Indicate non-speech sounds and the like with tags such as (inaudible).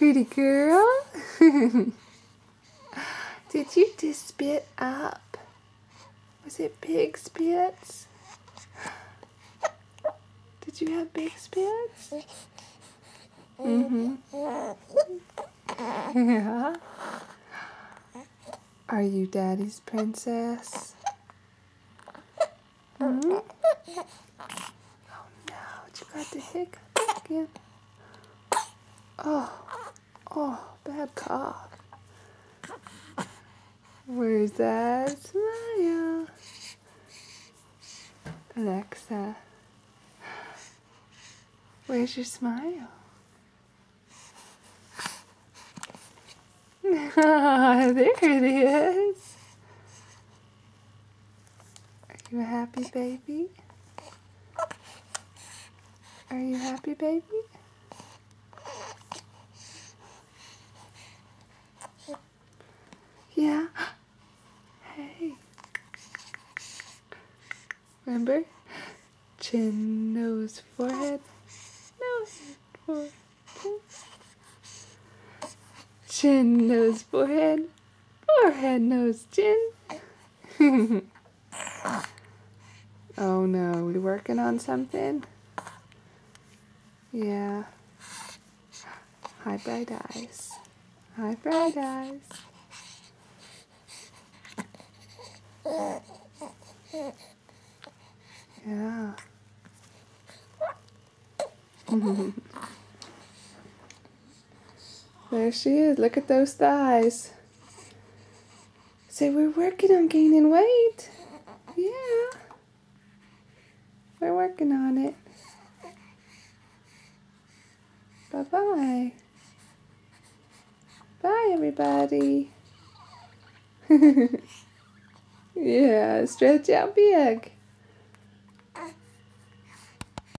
Pretty girl. (laughs) Did you just spit up? Was it big spits? Did you have big spits? Mm-hmm. Yeah. (laughs) Are you daddy's princess? Mm -hmm. Oh no, you got the hiccup again. Oh, oh, bad cough. Where's that smile? Alexa, where's your smile? (laughs) there it is. Are you a happy baby? Are you happy baby? Yeah. Hey. Remember? Chin, nose, forehead. Nose, forehead. Chin, nose, forehead. Forehead, nose, chin. (laughs) oh no, we working on something? Yeah. Hi, bright eyes. Hi, bright eyes. Yeah. (laughs) there she is. Look at those thighs. Say, we're working on gaining weight. Yeah. We're working on it. Bye-bye. Bye, everybody. (laughs) Yeah, stretch out big.